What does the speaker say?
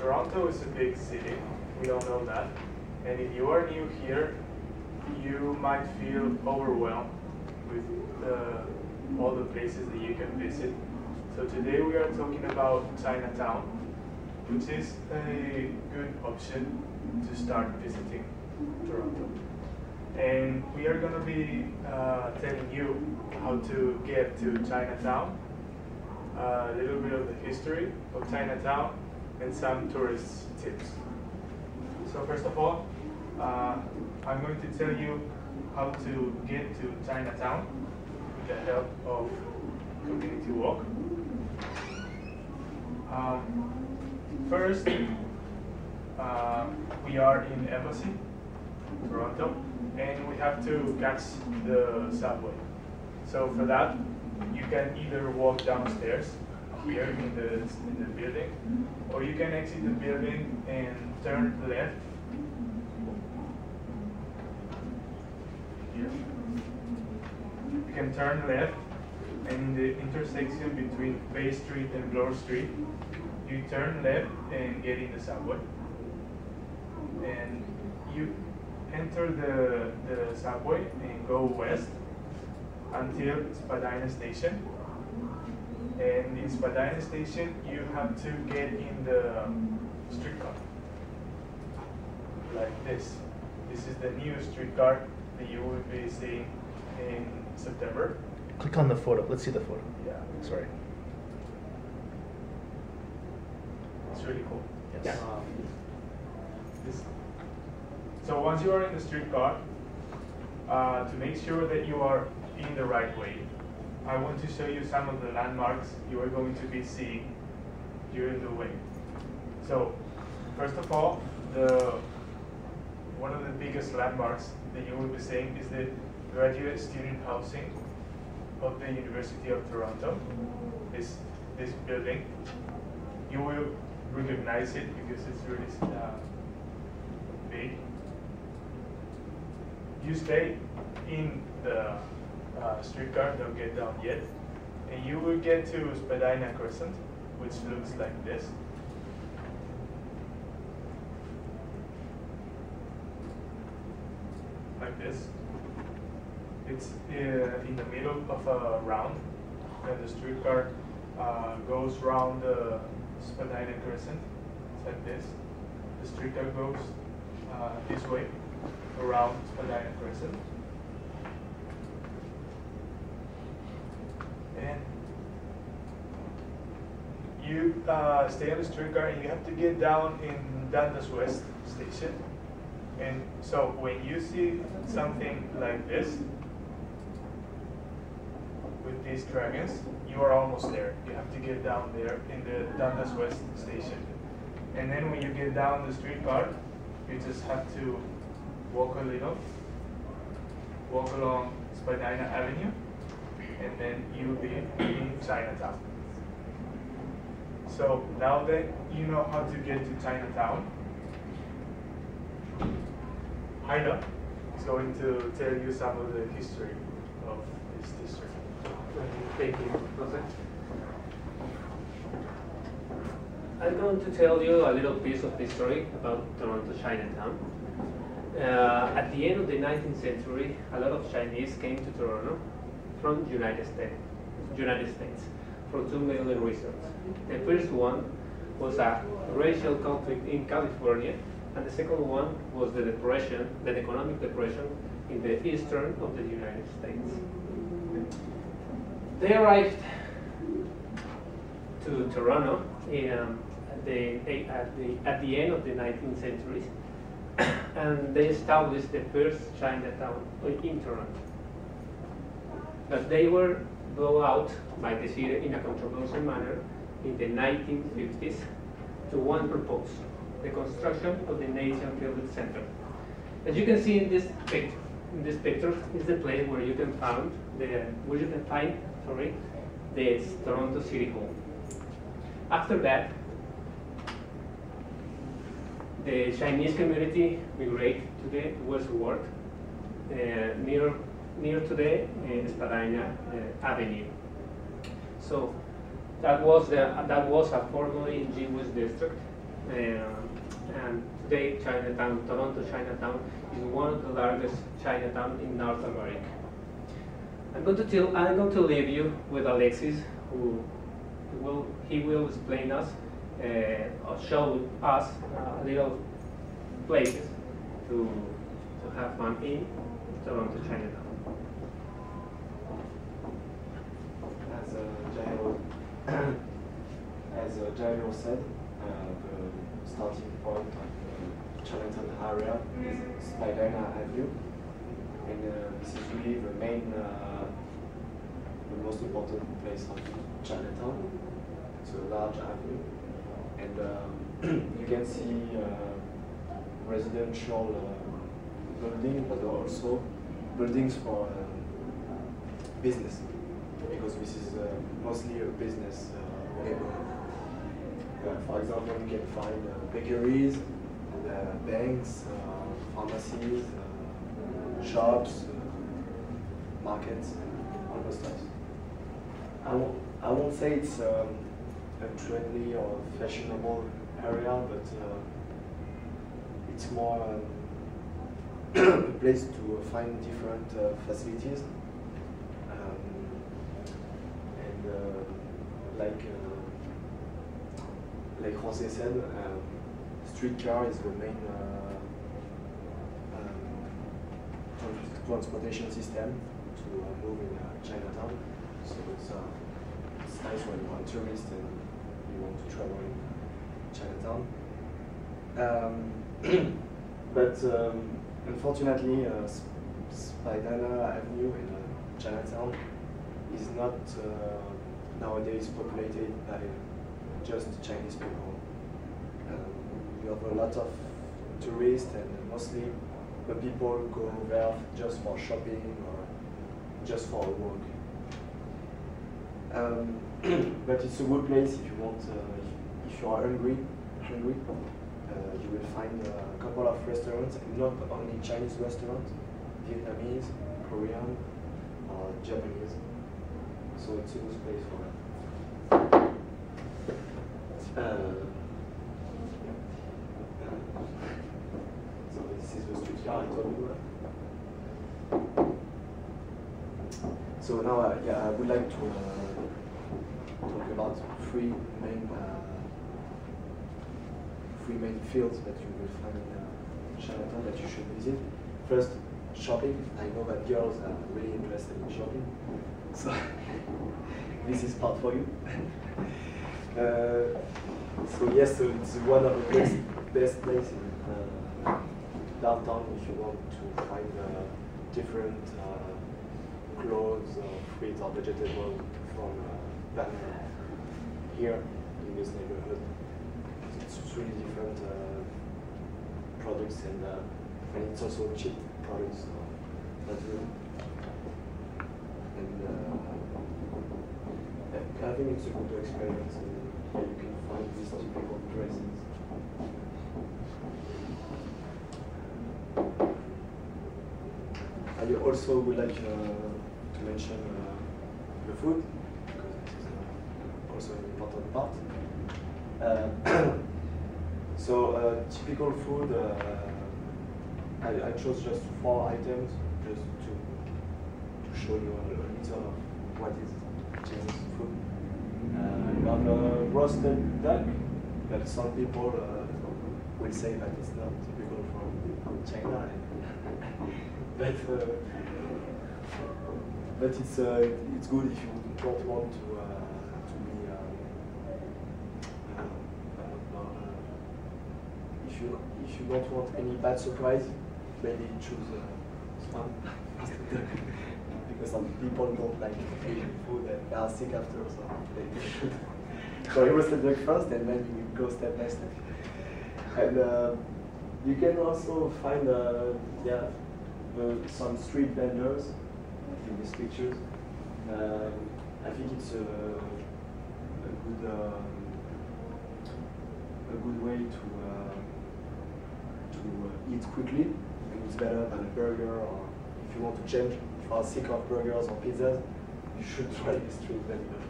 Toronto is a big city. We all know that. And if you are new here, you might feel overwhelmed with uh, all the places that you can visit. So today we are talking about Chinatown, which is a good option to start visiting Toronto. And we are going to be uh, telling you how to get to Chinatown, a little bit of the history of Chinatown, and some tourist tips. So first of all, uh, I'm going to tell you how to get to Chinatown with the help of Community Walk. Um, first, uh, we are in Embassy, Toronto, and we have to catch the subway. So for that, you can either walk downstairs here in the, in the building, or you can exit the building and turn left here. You can turn left, and in the intersection between Bay Street and Bloor Street, you turn left and get in the subway. And you enter the, the subway and go west until Spadina Station. And in Spadina Station, you have to get in the streetcar, like this. This is the new streetcar that you will be seeing in September. Click on the photo. Let's see the photo. Yeah, Sorry. it's really cool. Yes. Um, this- So once you are in the streetcar, uh, to make sure that you are in the right way, I want to show you some of the landmarks you are going to be seeing during the way. So, first of all, the one of the biggest landmarks that you will be seeing is the graduate student housing of the University of Toronto. This this building, you will recognize it because it's really uh, big. You stay in the uh, streetcar, don't get down yet, and you will get to Spadina Crescent, which looks like this. Like this. It's uh, in the middle of a round, and the streetcar uh, goes round the Spadina Crescent. It's like this. The streetcar goes uh, this way around Spadina Crescent. And you uh, stay on the streetcar and you have to get down in Dundas West station. And so when you see something like this, with these dragons, you are almost there. You have to get down there in the Dundas West station. And then when you get down the streetcar, you just have to walk a little, walk along Spadina Avenue, and then you'll be in Chinatown. So now that you know how to get to Chinatown, Jairo is going to tell you some of the history of this district. Thank you. I'm going to tell you a little piece of history about Toronto Chinatown. Uh, at the end of the 19th century, a lot of Chinese came to Toronto from United States, United States for two main reasons. The first one was a racial conflict in California, and the second one was the depression, the economic depression in the eastern of the United States. They arrived to Toronto um, at, the, at, the, at the end of the 19th century, and they established the first Chinatown in Toronto. But they were blown out by the city in a controversial manner in the 1950s to one purpose, the construction of the Nation Building Center. As you can see in this picture, in this picture is the place where you can find the where you can find sorry the Toronto City Hall. After that, the Chinese community migrated to the westward uh, near near to the uh, Spadina uh, Avenue. So that was the that was a formerly in Jewish district, Um, and today, Chinatown, Toronto Chinatown, is one of the largest Chinatown in North America. I'm going to tell, I'm going to leave you with Alexis, who will he will explain us uh, or show us uh, little places to to have fun in Toronto Chinatown. As uh, Jairo, as uh, Jairo said, uh, the starting point of the Chinatown area is Spadina Avenue, and uh, this is really the main, uh, the most important place of Chinatown. It's a large avenue, and um, you can see uh, residential buildings, but also buildings for um, business because this is uh, mostly a business uh, neighborhood. Uh, for example, you can find uh, bakeries, uh, banks, uh, pharmacies, shops, markets, all those. I won't, say it's um, a trendy or fashionable area, but it's more um, a place to find different uh, facilities. Um, and uh, like uh, like Jose said, um, streetcar is the main um, transportation system to uh, move in uh, Chinatown. So it's, uh, it's nice when you're a tourist and you want to travel in Chinatown. Um, but um, unfortunately, uh, S- Spadina Avenue in uh, Chinatown is not uh, nowadays populated by just Chinese people. Um, you have a lot of tourists, and mostly the people go there just for shopping or just for a walk. Um, but it's a good place if you want, uh, if, if you are hungry. Hungry, you will find a couple of restaurants, not only Chinese restaurants, Vietnamese, Korean, or Japanese. So it's a good place for that. Uh, so this is the streetcar I told you. So now, uh, yeah, I would like to uh, talk about three main uh, three main fields that you will find in uh, Chinatown that you should visit. First, shopping. I know that girls are really interested in shopping, so this is part for you. uh, so yes, so it's one of the best best places in uh, downtown if you want to find uh, different uh, clothes or fruits or vegetables from uh, here in this neighborhood. It's really different uh, products and uh, and it's also cheap products. So that's good. And uh, I- think it's a good experience. And you can find these typical dresses. I also would like uh, to mention uh, the food because this is uh, also an important part. Uh, so uh, typical food, uh, I, I chose just four items just to to show you a, little of what is Chinese food. Uh, have a roasted duck that some people uh, will say that it's not typical from China. but uh, but it's uh, it's good if you don't want to uh, to be um, uh, uh, if you if you don't want any bad surprise, maybe choose uh, one because some people don't like Asian food and they are sick after, so they should. So you the duck first, and then you go step by step. And uh, you can also find uh, yeah the, some street vendors in these pictures. Um, I think it's a, a good um, a good way to uh, to uh, eat quickly, and it's better than a burger. Or if you want to change, if you are sick of burgers or pizzas, you should try this street vendor.